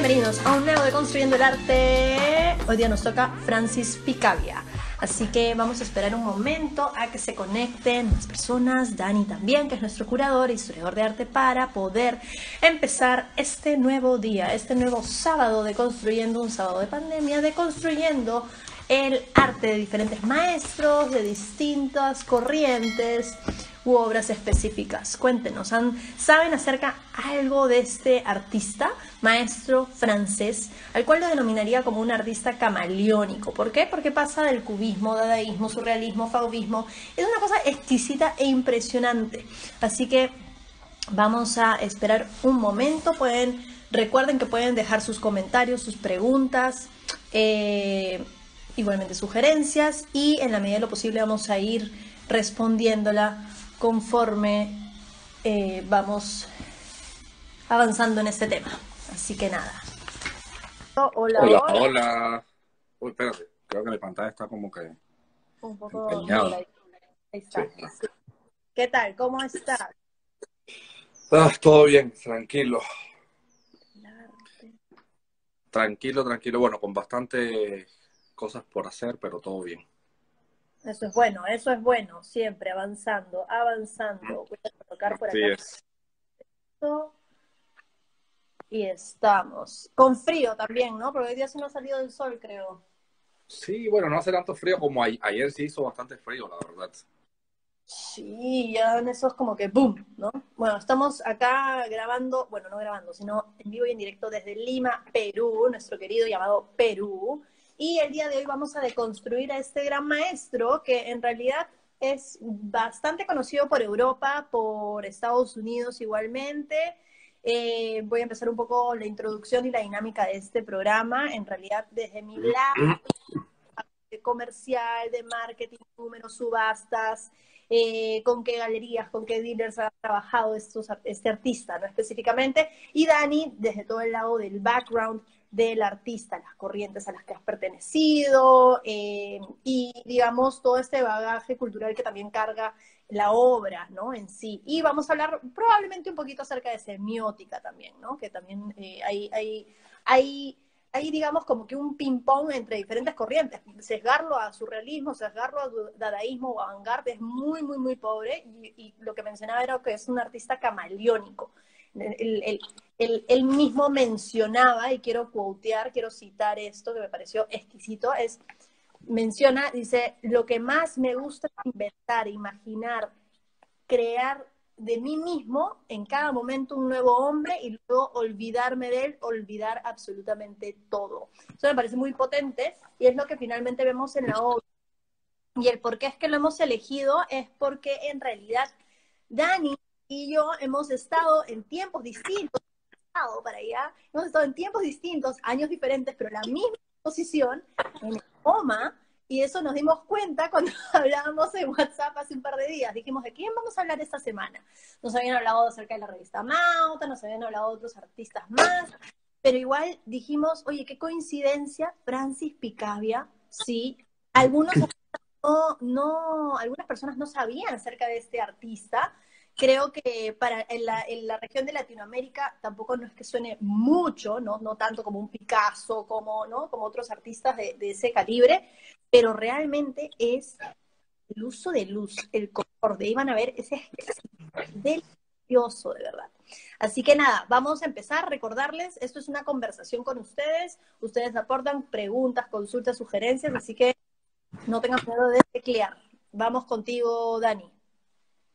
Bienvenidos a un nuevo de Construyendo el Arte. Hoy día nos toca Francis Picabia. Así que vamos a esperar un momento a que se conecten las personas, Dani también, que es nuestro curador, historiador de arte, para poder empezar este nuevo día, este nuevo sábado de Construyendo, un sábado de pandemia, de Construyendo el arte de diferentes maestros, de distintas corrientes u obras específicas. Cuéntenos, ¿saben acerca algo de este artista, maestro francés, al cual lo denominaría como un artista camaleónico? ¿Por qué? Porque pasa del cubismo, dadaísmo, surrealismo, fauvismo. Es una cosa exquisita e impresionante. Así que vamos a esperar un momento. Pueden, recuerden que pueden dejar sus comentarios, sus preguntas. Eh, igualmente sugerencias y en la medida de lo posible vamos a ir respondiéndola conforme eh, vamos avanzando en este tema. Así que nada. Hola, hola. Hola, Uy, espérate, creo que la pantalla está como que un poco Ahí está. ¿Qué tal? ¿Cómo estás? Ah, todo bien, tranquilo. Tranquilo, tranquilo. Bueno, con bastante cosas por hacer, pero todo bien. Eso es bueno, eso es bueno, siempre avanzando, avanzando. Voy a colocar por acá. Y estamos. Con frío también, ¿no? Porque hoy día se nos ha salido el sol, creo. Sí, bueno, no hace tanto frío como ayer sí hizo bastante frío, la verdad. Sí, ya en eso es como que boom, ¿no? Bueno, estamos acá grabando, bueno, no grabando, sino en vivo y en directo desde Lima, Perú, nuestro querido llamado Perú. Y el día de hoy vamos a deconstruir a este gran maestro que en realidad es bastante conocido por Europa, por Estados Unidos igualmente. Eh, voy a empezar un poco la introducción y la dinámica de este programa. En realidad, desde mi lado comercial, de marketing, números, subastas, eh, con qué galerías, con qué dealers ha trabajado estos, este artista, ¿no? Específicamente. Y Dani, desde todo el lado del background del artista, las corrientes a las que has pertenecido eh, y, digamos, todo este bagaje cultural que también carga la obra, ¿no? En sí. Y vamos a hablar probablemente un poquito acerca de semiótica también, ¿no? Que también eh, hay, hay, hay, hay, digamos, como que un ping-pong entre diferentes corrientes. Sesgarlo a surrealismo, sesgarlo a dadaísmo o avant es muy, muy, muy pobre. Y, y, lo que mencionaba era que es un artista camaleónico él, mismo mencionaba, y quiero quotear, quiero citar esto que me pareció exquisito, es, menciona, dice, lo que más me gusta es inventar, imaginar, crear de mí mismo en cada momento un nuevo hombre y luego olvidarme de él, olvidar absolutamente todo. Eso me parece muy potente y es lo que finalmente vemos en la obra. Y el por qué es que lo hemos elegido es porque en realidad Dani y yo hemos estado en tiempos distintos, para allá, hemos estado en tiempos distintos, años diferentes, pero la misma posición en el OMA, y eso nos dimos cuenta cuando hablábamos en WhatsApp hace un par de días. Dijimos, ¿de quién vamos a hablar esta semana? Nos habían hablado acerca de la revista Mauta, nos habían hablado de otros artistas más, pero igual dijimos, oye, qué coincidencia, Francis Picabia, sí, algunos no, no, algunas personas no sabían acerca de este artista, creo que para en la, en la, región de Latinoamérica tampoco no es que suene mucho, no, no tanto como un Picasso, como, ¿no? como otros artistas de, ese calibre, pero realmente es el uso de luz, el color, de ahí van a ver, ese es delicioso, de verdad. Así que nada, vamos a empezar, recordarles, esto es una conversación con ustedes, ustedes aportan preguntas, consultas, sugerencias, así que no tengan miedo de teclear. Vamos contigo, Dani.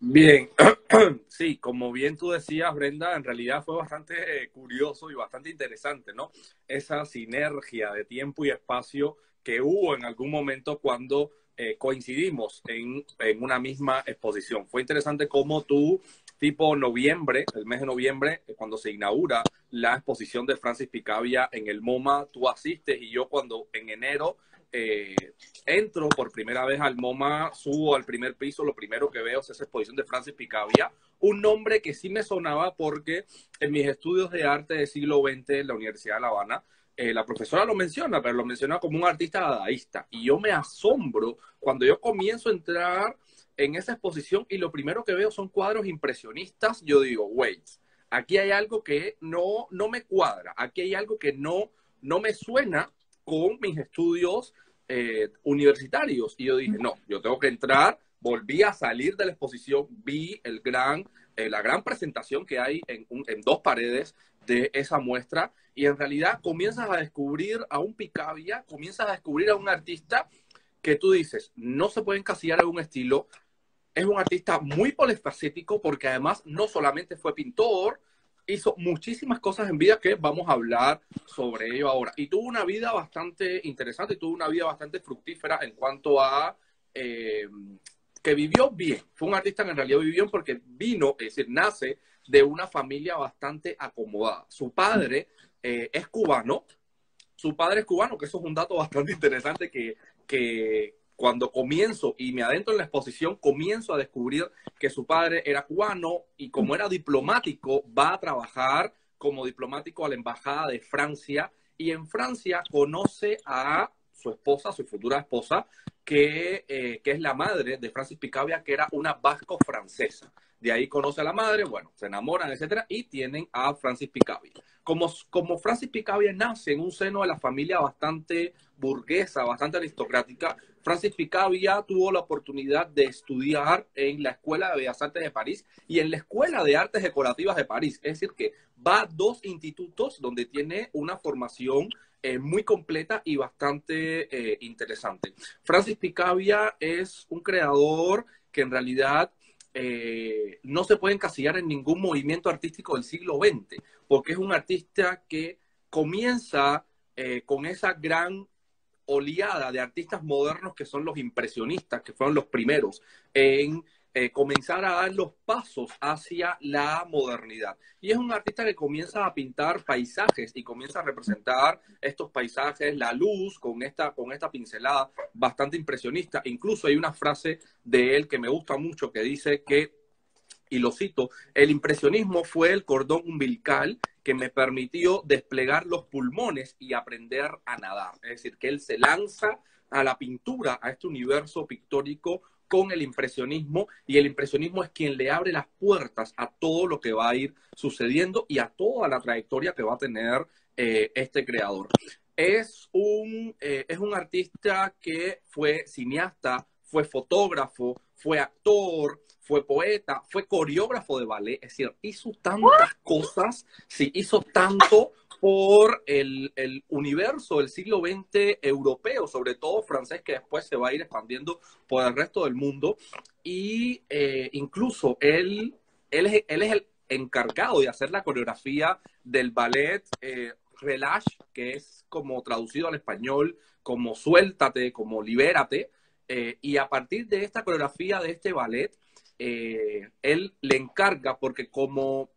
Bien, sí, como bien tú decías, Brenda, en realidad fue bastante curioso y bastante interesante, ¿no? Esa sinergia de tiempo y espacio que hubo en algún momento cuando eh, coincidimos en, en, una misma exposición. Fue interesante cómo tú, tipo noviembre, el mes de noviembre, eh, cuando se inaugura la exposición de Francis Picabia en el MoMA, tú asistes y yo cuando en enero eh, entro por primera vez al MoMA, subo al primer piso, lo primero que veo es esa exposición de Francis Picabia, un nombre que sí me sonaba porque en mis estudios de arte del siglo XX en la Universidad de La Habana, eh, la profesora lo menciona, pero lo menciona como un artista dadaísta. Y yo me asombro cuando yo comienzo a entrar en esa exposición y lo primero que veo son cuadros impresionistas, yo digo, wait, aquí hay algo que no, no me cuadra, aquí hay algo que no, no me suena con mis estudios eh, universitarios. Y yo dije, no, yo tengo que entrar, volví a salir de la exposición, vi el gran, eh, la gran presentación que hay en, dos paredes de esa muestra y en realidad comienzas a descubrir a un Picabia, comienzas a descubrir a un artista que tú dices, no se puede encasillar en un estilo, es un artista muy polifacético porque además no solamente fue pintor, hizo muchísimas cosas en vida que vamos a hablar sobre ello ahora. Y tuvo una vida bastante interesante, y tuvo una vida bastante fructífera en cuanto a eh, que vivió bien. Fue un artista que en realidad vivió bien porque vino, es decir, nace de una familia bastante acomodada. Su padre eh, es cubano, su padre es cubano, que eso es un dato bastante interesante que, que cuando comienzo y me adentro en la exposición, comienzo a descubrir que su padre era cubano y como era diplomático, va a trabajar como diplomático a la Embajada de Francia. Y en Francia conoce a su esposa, su futura esposa, que, eh, que es la madre de Francis Picabia, que era una vasco francesa. De ahí conoce a la madre, bueno, se enamoran, etcétera, y tienen a Francis Picabia. Como, como Francis Picabia nace en un seno de la familia bastante burguesa, bastante aristocrática, Francis Picabia tuvo la oportunidad de estudiar en la Escuela de Bellas Artes de París y en la Escuela de Artes Decorativas de París. Es decir, que va a dos institutos donde tiene una formación eh, muy completa y bastante eh, interesante. Francis Picabia es un creador que en realidad eh, no se puede encasillar en ningún movimiento artístico del siglo XX, porque es un artista que comienza con esa gran oleada de artistas modernos que son los impresionistas, que fueron los primeros en eh, comenzar a dar los pasos hacia la modernidad. Y es un artista que comienza a pintar paisajes y comienza a representar estos paisajes, la luz, con esta, con esta pincelada bastante impresionista. Incluso hay una frase de él que me gusta mucho que dice que, y lo cito, el impresionismo fue el cordón umbilical que me permitió desplegar los pulmones y aprender a nadar. Es decir, que él se lanza a la pintura, a este universo pictórico con el impresionismo y el impresionismo es quien le abre las puertas a todo lo que va a ir sucediendo y a toda la trayectoria que va a tener eh, este creador. Es un, eh, es un artista que fue cineasta, fue fotógrafo, fue actor, fue poeta, fue coreógrafo de ballet, es decir, hizo tantas cosas, sí, hizo tanto por el, universo del siglo XX europeo, sobre todo francés, que después se va a ir expandiendo por el resto del mundo. Y eh, incluso él, él, es, él es el encargado de hacer la coreografía del ballet eh, que es como traducido al español como suéltate, como libérate. Eh, y a partir de esta coreografía de este ballet, eh, él le encarga, porque como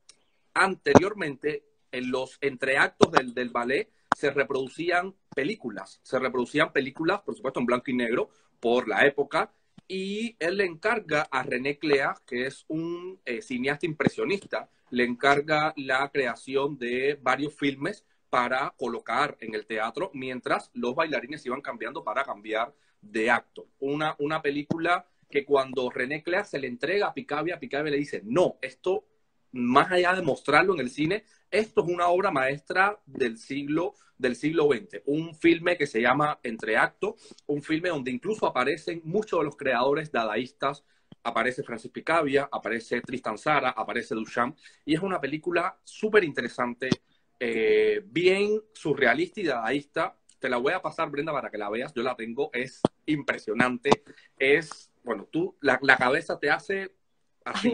anteriormente en los entreactos del, del ballet se reproducían películas, se reproducían películas, por supuesto, en blanco y negro por la época, y él le encarga a René Clea, que es un eh, cineasta impresionista, le encarga la creación de varios filmes para colocar en el teatro mientras los bailarines iban cambiando para cambiar de acto. Una, una película que cuando René Clea se le entrega a Picabia, Picabia le dice, no, esto, más allá de mostrarlo en el cine, esto es una obra maestra del siglo, del siglo XX, un filme que se llama Entre Actos, un filme donde incluso aparecen muchos de los creadores dadaístas, aparece Francis Picabia, aparece Tristan Zara, aparece Duchamp, y es una película súper interesante, eh, bien surrealista y dadaísta. Te la voy a pasar, Brenda, para que la veas. Yo la tengo, es impresionante. Es, bueno, tú, la, la cabeza te hace así.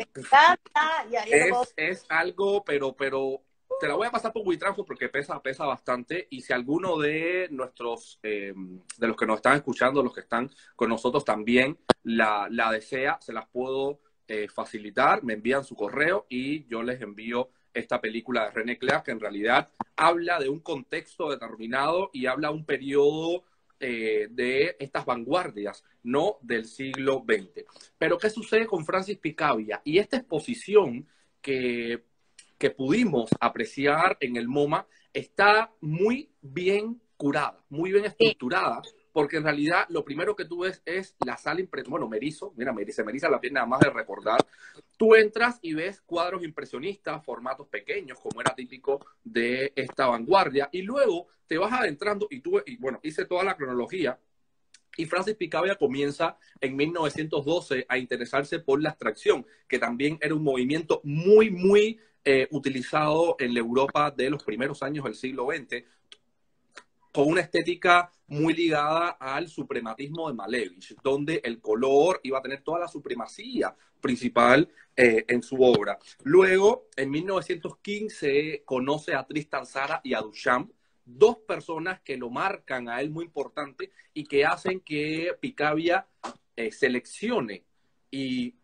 es, es, algo, pero, pero te la voy a pasar por WeTransfer porque pesa, pesa bastante. Y si alguno de nuestros, eh, de los que nos están escuchando, los que están con nosotros también la, la desea, se las puedo eh, facilitar. Me envían su correo y yo les envío esta película de René Clair, que en realidad habla de un contexto determinado y habla de un periodo eh, de estas vanguardias, no del siglo XX. Pero, ¿qué sucede con Francis Picabia? Y esta exposición que que pudimos apreciar en el MoMA está muy bien curada, muy bien estructurada, porque en realidad lo primero que tú ves es la sala impresión. Bueno, Merizo, mira, se me eriza la piel nada más de recordar. Tú entras y ves cuadros impresionistas, formatos pequeños, como era típico de esta vanguardia, y luego te vas adentrando y tú, bueno, hice toda la cronología. Y Francis Picabia comienza en 1912 a interesarse por la abstracción, que también era un movimiento muy, muy eh, utilizado en la Europa de los primeros años del siglo XX, con una estética muy ligada al suprematismo de Malevich, donde el color iba a tener toda la supremacía principal eh, en su obra. Luego, en 1915, conoce a Tristan Zara y a Duchamp, dos personas que lo marcan a él muy importante y que hacen que Picabia eh, seleccione y,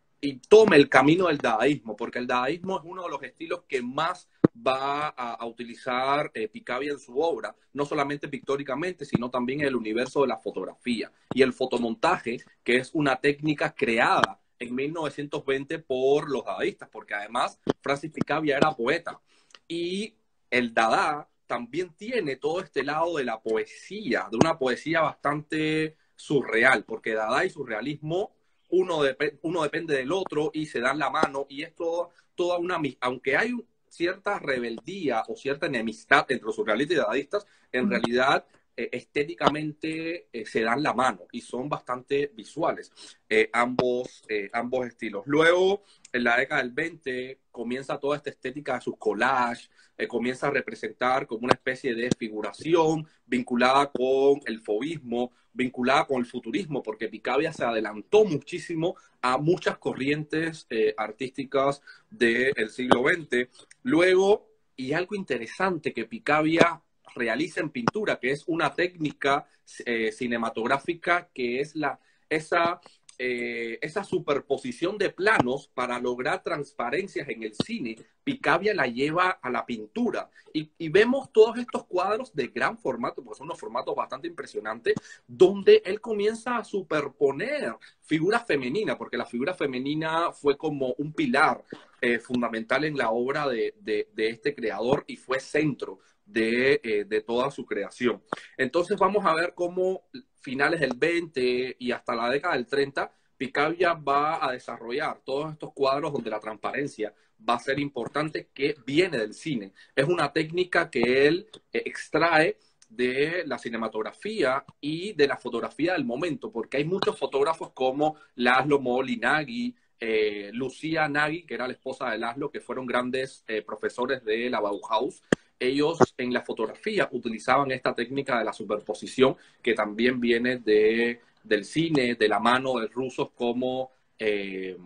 tome el camino del dadaísmo, porque el dadaísmo es uno de los estilos que más va a, utilizar eh, Picabia en su obra, no solamente pictóricamente, sino también en el universo de la fotografía y el fotomontaje, que es una técnica creada en 1920 por los dadaístas, porque además Francis Picabia era poeta. Y el dada también tiene todo este lado de la poesía, de una poesía bastante surreal, porque dada y surrealismo uno, uno depende del otro y se dan la mano y es toda una, aunque hay cierta rebeldía o cierta enemistad entre los surrealistas y dadaístas, en realidad eh, estéticamente eh, se dan la mano y son bastante visuales eh, ambos, ambos estilos. Luego, en la década del 20, comienza toda esta estética de sus collages, comienza a representar como una especie de figuración vinculada con el fobismo, vinculada con el futurismo, porque Picabia se adelantó muchísimo a muchas corrientes artísticas del siglo XX. Luego, y algo interesante que Picabia realiza en pintura, que es una técnica eh, cinematográfica que es la, esa, eh, esa superposición de planos para lograr transparencias en el cine. Picabia la lleva a la pintura y, vemos todos estos cuadros de gran formato, porque son unos formatos bastante impresionantes, donde él comienza a superponer figuras femeninas, porque la figura femenina fue como un pilar eh, fundamental en la obra de, de, este creador y fue centro eh, de, toda su creación. Entonces vamos a ver cómo finales del 20 y hasta la década del 30, Picabia va a desarrollar todos estos cuadros donde la transparencia va a ser importante que viene del cine. Es una técnica que él eh, extrae de la cinematografía y de la fotografía del momento, porque hay muchos fotógrafos como Laszlo Molinagui, eh, Lucía Nagy, que era la esposa de Laszlo, que fueron grandes profesores de la Bauhaus, ellos en la fotografía utilizaban esta técnica de la superposición que también viene de, del cine, de la mano de rusos como eh,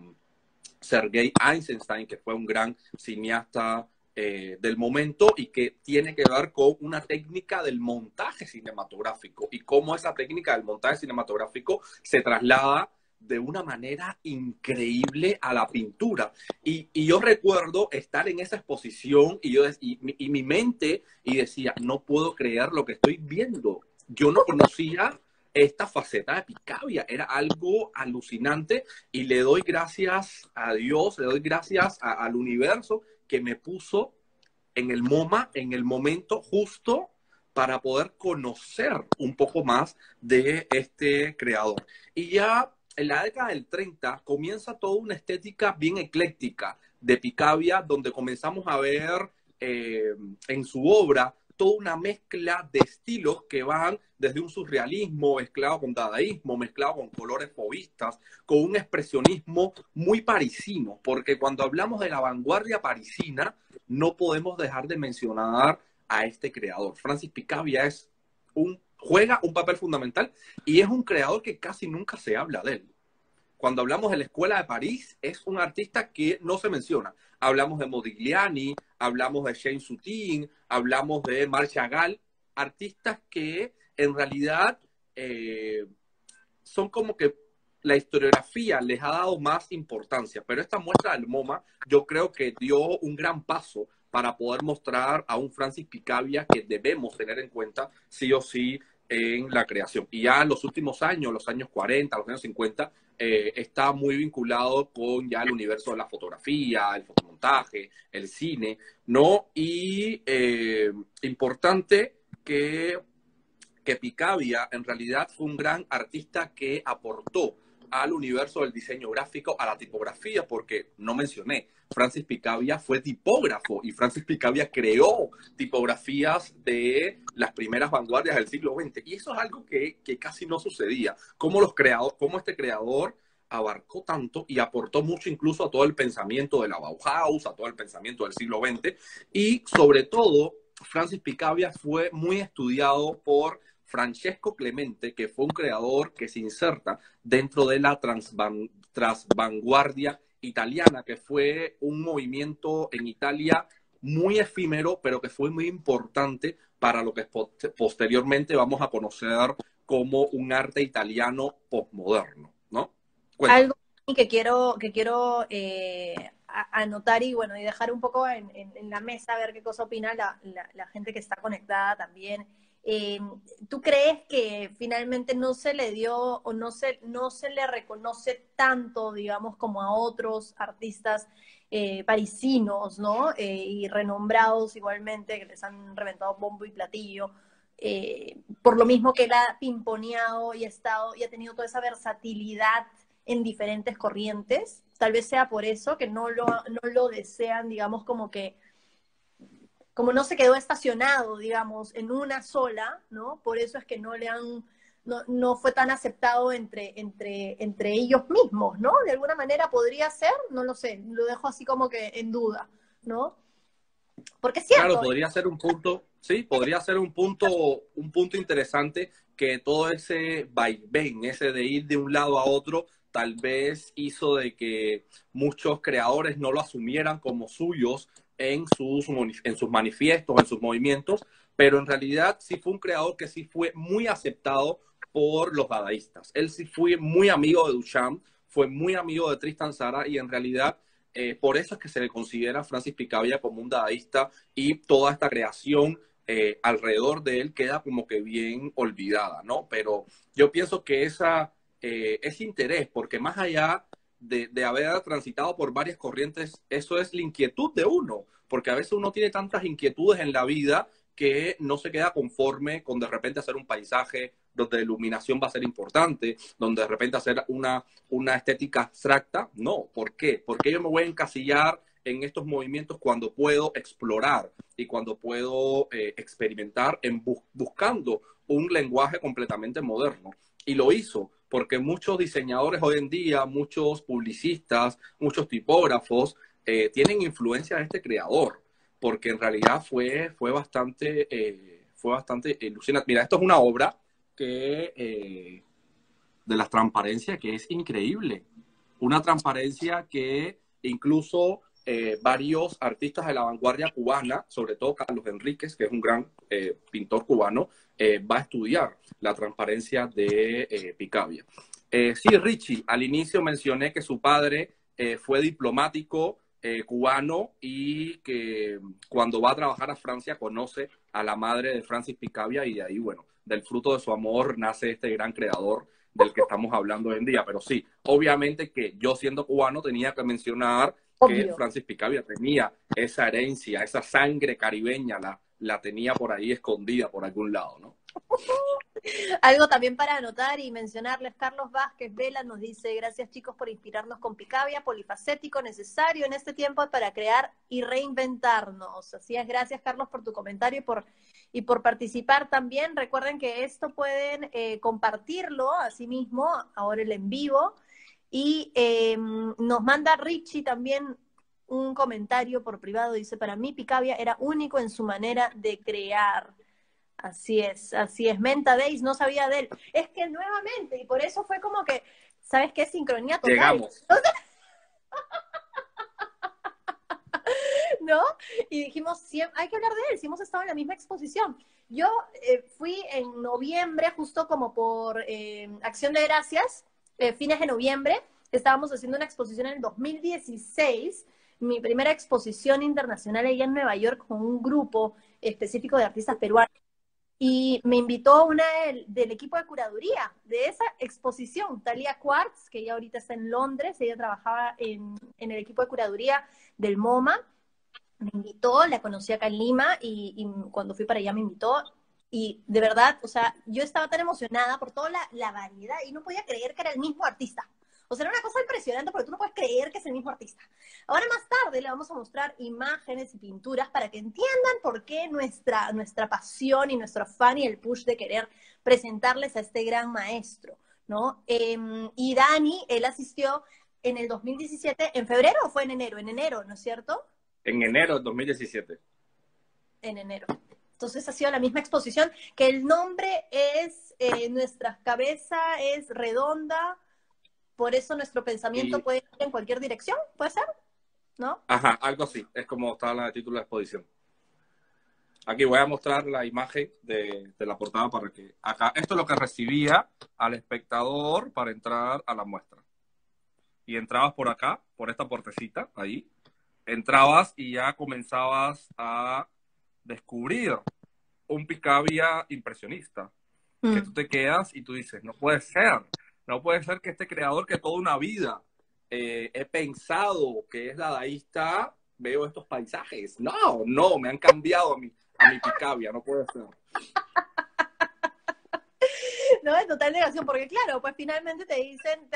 Sergei Eisenstein, que fue un gran cineasta eh, del momento y que tiene que ver con una técnica del montaje cinematográfico y cómo esa técnica del montaje cinematográfico se traslada de una manera increíble a la pintura. Y, yo recuerdo estar en esa exposición y, yo, mi mente y decía, no puedo creer lo que estoy viendo. Yo no conocía esta faceta de Picabia, era algo alucinante y le doy gracias a Dios, le doy gracias al universo que me puso en el MoMA, en el momento justo para poder conocer un poco más de este creador. Y ya en la década del 30 comienza toda una estética bien ecléctica de Picabia, donde comenzamos a ver eh, en su obra toda una mezcla de estilos que van desde un surrealismo mezclado con dadaísmo, mezclado con colores fobistas, con un expresionismo muy parisino, porque cuando hablamos de la vanguardia parisina, no podemos dejar de mencionar a este creador. Francis Picabia es un juega un papel fundamental y es un creador que casi nunca se habla de él. Cuando hablamos de la Escuela de París, es un artista que no se menciona. Hablamos de Modigliani, hablamos de Shane Sutin, hablamos de Marc Chagall, artistas que en realidad eh, son como que la historiografía les ha dado más importancia, pero esta muestra del MoMA yo creo que dio un gran paso para poder mostrar a un Francis Picabia que debemos tener en cuenta sí o sí en la creación. Y ya en los últimos años, los años 40, los años 50, eh, está muy vinculado con ya el universo de la fotografía, el fotomontaje, el cine, ¿no? Y eh, importante que que Picabia en realidad fue un gran artista que aportó al universo del diseño gráfico, a la tipografía, porque no mencioné, Francis Picabia fue tipógrafo y Francis Picabia creó tipografías de las primeras vanguardias del siglo XX. Y eso es algo que, que casi no sucedía. Cómo, los creadores, cómo este creador abarcó tanto y aportó mucho incluso a todo el pensamiento de la Bauhaus, a todo el pensamiento del siglo XX. Y sobre todo, Francis Picabia fue muy estudiado por Francesco Clemente, que fue un creador que se inserta dentro de la transvanguardia italiana, que fue un movimiento en Italia muy efímero, pero que fue muy importante para lo que posteriormente vamos a conocer como un arte italiano postmoderno, ¿no? Algo que quiero, que quiero eh, anotar y bueno, y dejar un poco en, la mesa, a ver qué cosa opina la gente que está conectada también eh, ¿Tú crees que finalmente no se le dio o no se, no se le reconoce tanto, digamos, como a otros artistas eh, parisinos, ¿no? Eh, y renombrados igualmente, que les han reventado bombo y platillo, por lo mismo que él ha pimponeado y ha estado y ha tenido toda esa versatilidad en diferentes corrientes. Tal vez sea por eso que no lo, no lo desean, digamos, como que como no se quedó estacionado, digamos, en una sola, ¿no? Por eso es que no le han, no, no, fue tan aceptado entre, entre, entre ellos mismos, ¿no? De alguna manera podría ser, no lo sé, lo dejo así como que en duda, ¿no? Porque es cierto. Claro, podría ser un punto, sí, podría ser un punto, un punto interesante que todo ese vaivén, ese de ir de un lado a otro, tal vez hizo de que muchos creadores no lo asumieran como suyos en sus, en sus manifiestos, en sus movimientos, pero en realidad sí fue un creador que sí fue muy aceptado por los dadaístas. Él sí fue muy amigo de Duchamp, fue muy amigo de Tristan Zara y en realidad eh, por eso es que se le considera Francis Picabia como un dadaísta y toda esta creación eh, alrededor de él queda como que bien olvidada, ¿no? Pero yo pienso que esa, eh, ese interés, porque más allá de, haber transitado por varias corrientes, eso es la inquietud de uno, porque a veces uno tiene tantas inquietudes en la vida que no se queda conforme con de repente hacer un paisaje donde la iluminación va a ser importante, donde de repente hacer una, una estética abstracta. No, ¿por qué? Porque yo me voy a encasillar en estos movimientos cuando puedo explorar y cuando puedo eh, experimentar en buscando un lenguaje completamente moderno. Y lo hizo porque muchos diseñadores hoy en día, muchos publicistas, muchos tipógrafos eh, tienen influencia de este creador, porque en realidad fue, fue bastante, eh, fue bastante ilusionante. Mira, esto es una obra que eh, de la transparencia que es increíble, una transparencia que incluso varios artistas de la vanguardia cubana, sobre todo Carlos Enríquez, que es un gran pintor cubano, va a estudiar la transparencia de eh, Picabia. Eh, sí, Richie, al inicio mencioné que su padre eh, fue diplomático cubano y que cuando va a trabajar a Francia conoce a la madre de Francis Picabia y de ahí, bueno, del fruto de su amor nace este gran creador del que estamos hablando hoy en día. Pero sí, obviamente que yo siendo cubano tenía que mencionar que Francis Picabia tenía esa herencia, esa sangre caribeña, la, la tenía por ahí escondida por algún lado, ¿no? Algo también para anotar y mencionarles, Carlos Vázquez Vela nos dice, gracias chicos por inspirarnos con Picabia, polifacético, necesario en este tiempo para crear y reinventarnos. Así es, gracias Carlos por tu comentario y por, y por participar también. Recuerden que esto pueden eh, compartirlo mismo ahora el en vivo. Y em, nos manda Richie también un comentario por privado, dice, para mí Picabia era único en su manera de crear. Así es, así es. Menta Days, no sabía de él. Es que nuevamente, y por eso fue como que, ¿sabes qué? Sincronía total. Llegamos. ¿No? Y dijimos, hay que hablar de él, si hemos estado en la misma exposición. Yo eh, fui en noviembre, justo como por eh, Acción de Gracias, eh, fines de noviembre, estábamos haciendo una exposición en el 2016, mi primera exposición internacional allá en Nueva York con un grupo específico de artistas peruanos. Y me invitó una del, equipo de curaduría de esa exposición, Talia Quartz, que ella ahorita está en Londres, ella trabajaba en, el equipo de curaduría del MoMA, me invitó, la conocí acá en Lima y, cuando fui para allá me invitó y de verdad, o sea, yo estaba tan emocionada por toda la, variedad y no podía creer que era el mismo artista. O sea, era una cosa impresionante porque tú no puedes creer que es el mismo artista. Ahora más tarde le vamos a mostrar imágenes y pinturas para que entiendan por qué nuestra, nuestra pasión y nuestro afán y el push de querer presentarles a este gran maestro, ¿no? Em, y Dani, él asistió en el 2017, ¿en febrero o fue en enero? En enero, ¿no es cierto? En enero del 2017. En enero. Entonces ha sido la misma exposición, que el nombre es, eh, nuestra cabeza es redonda, por eso nuestro pensamiento puede ir en cualquier dirección, ¿puede ser? ¿No? Ajá, algo así, es como está la título de la exposición. Aquí voy a mostrar la imagen de, de, la portada para que acá, esto es lo que recibía al espectador para entrar a la muestra. Y entrabas por acá, por esta portecita, ahí, entrabas y ya comenzabas a descubrir un picabia impresionista. Que mm. tú te quedas y tú dices, no puede ser, no puede ser que este creador que toda una vida eh, he pensado que es dadaísta, veo estos paisajes. No, no, me han cambiado a mi, a mi picabia, no puede ser. No, es total negación, porque claro, pues finalmente te dicen,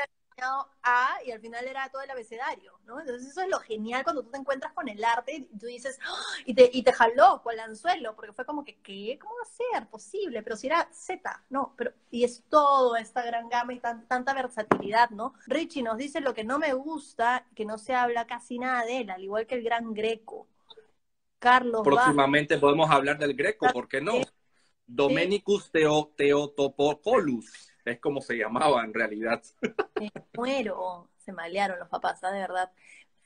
a y al final era todo el abecedario, ¿no? Entonces eso es lo genial cuando tú te encuentras con el arte y tú dices, ¡Ah! y, te, y te jaló con el anzuelo, porque fue como que, ¿qué? ¿Cómo va a ser posible? Pero si era Z, no, pero, y es todo esta gran gama y tanta versatilidad, ¿no? Richie nos dice lo que no me gusta, que no se habla casi nada de él, al igual que el gran Greco. Carlos. Próximamente podemos hablar del Greco, ¿por qué no? Domenicus Teotopoulos es como se llamaba en realidad. Me muero, se malearon los papás, ¿ah? de verdad.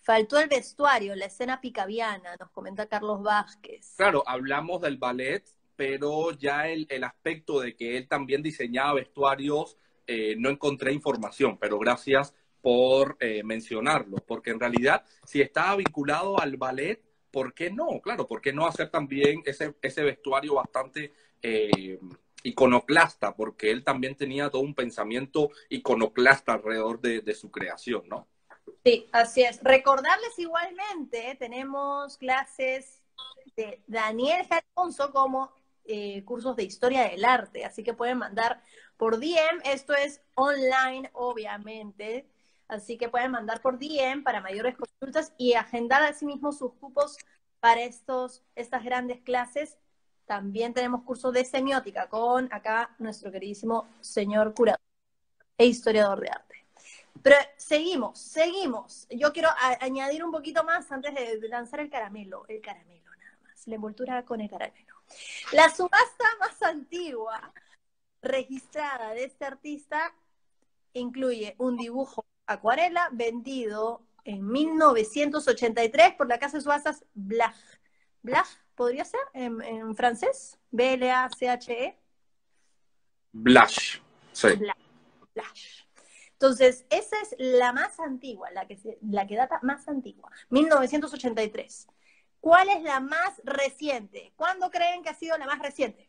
Faltó el vestuario, la escena picaviana, nos comenta Carlos Vázquez. Claro, hablamos del ballet, pero ya el, aspecto de que él también diseñaba vestuarios, eh, no encontré información, pero gracias por eh, mencionarlo, porque en realidad, si estaba vinculado al ballet, ¿por qué no? Claro, ¿por qué no hacer también ese, ese vestuario bastante eh, iconoclasta, porque él también tenía todo un pensamiento iconoclasta alrededor de, su creación, ¿no? Sí, así es. Recordarles igualmente, tenemos clases de Daniel Alfonso como eh, cursos de historia del arte, así que pueden mandar por DM, esto es online, obviamente, así que pueden mandar por DM para mayores consultas y agendar asimismo sus cupos para estos, estas grandes clases también tenemos curso de semiótica con acá nuestro queridísimo señor curador e historiador de arte. Pero seguimos, seguimos. Yo quiero añadir un poquito más antes de lanzar el caramelo. El caramelo nada más, la envoltura con el caramelo. La subasta más antigua registrada de este artista incluye un dibujo acuarela vendido en 1983 por la casa de subastas Blach. Blach ¿Podría ser en, francés? B-L-A-C-H-E. Blash. Sí. Blash. Entonces, esa es la más antigua, la que, la que data más antigua, 1983. ¿Cuál es la más reciente? ¿Cuándo creen que ha sido la más reciente?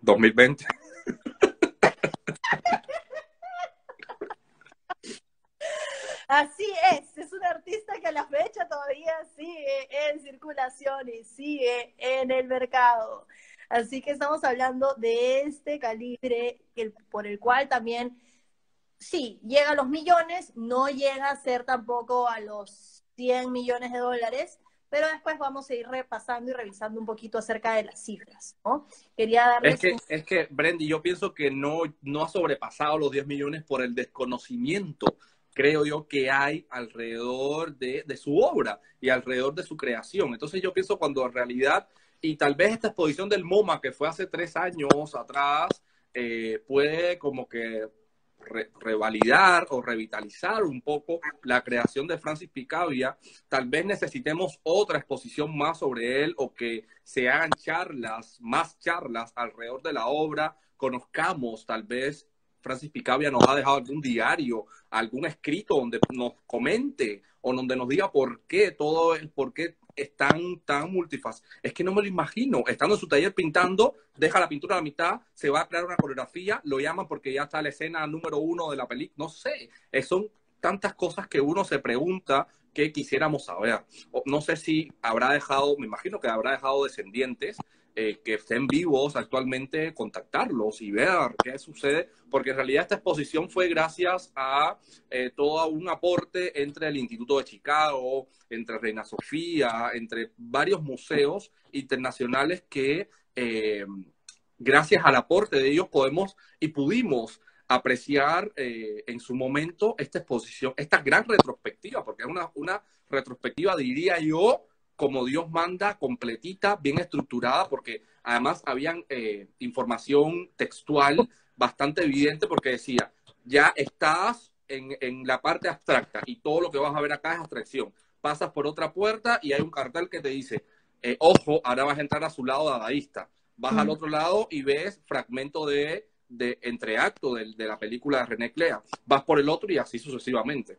2020. Así es, es un artista que a la fecha todavía sigue en circulación y sigue en el mercado. Así que estamos hablando de este calibre por el cual también, sí, llega a los millones, no llega a ser tampoco a los 100 millones de dólares, pero después vamos a ir repasando y revisando un poquito acerca de las cifras, ¿no? Quería darles... Es que, es que Brendy, yo pienso que no, no ha sobrepasado los 10 millones por el desconocimiento creo yo, que hay alrededor de, su obra y alrededor de su creación. Entonces yo pienso cuando en realidad, y tal vez esta exposición del MoMA, que fue hace tres años atrás, eh, puede como que revalidar o revitalizar un poco la creación de Francis Picabia. Tal vez necesitemos otra exposición más sobre él o que se hagan charlas, más charlas alrededor de la obra, conozcamos tal vez Francis Picabia nos ha dejado algún diario, algún escrito donde nos comente o donde nos diga por qué todo, por qué es tan, tan. Es que no me lo imagino. Estando en su taller pintando, deja la pintura a la mitad, se va a crear una coreografía, lo llaman porque ya está la escena número uno de la película. No sé, son tantas cosas que uno se pregunta que quisiéramos saber. No sé si habrá dejado, me imagino que habrá dejado descendientes, eh, que estén vivos actualmente, contactarlos y ver qué sucede, porque en realidad esta exposición fue gracias a eh, todo un aporte entre el Instituto de Chicago, entre Reina Sofía, entre varios museos internacionales que eh, gracias al aporte de ellos podemos y pudimos apreciar en su momento esta exposición, esta gran retrospectiva, porque es una, una retrospectiva, diría yo, como Dios manda, completita, bien estructurada, porque además habían eh, información textual bastante evidente porque decía, ya estás en, en, la parte abstracta y todo lo que vas a ver acá es abstracción. Pasas por otra puerta y hay un cartel que te dice, eh, ojo, ahora vas a entrar a su lado dadaísta. Vas al otro lado y ves fragmento de, de entreacto de, de la película de René Clea. Vas por el otro y así sucesivamente.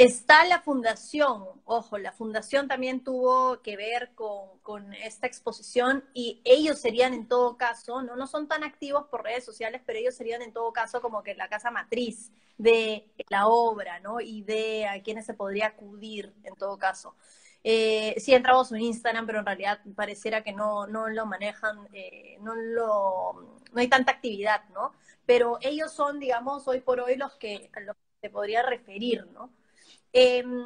Está la fundación, ojo, la fundación también tuvo que ver con, esta exposición y ellos serían en todo caso, ¿no? no son tan activos por redes sociales, pero ellos serían en todo caso como que la casa matriz de la obra, ¿no? Y de a quienes se podría acudir en todo caso. Eh, sí entramos en Instagram, pero en realidad pareciera que no, no lo manejan, eh, no, lo, no hay tanta actividad, ¿no? Pero ellos son, digamos, hoy por hoy los que, los que se podría referir, ¿no? Em,